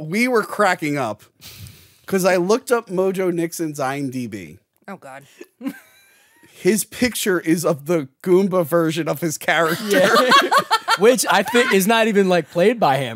we were cracking up because I looked up Mojo Nixon's IMDb. Oh God. His picture is of the Goomba version of his character. Which I think is not even like played by him.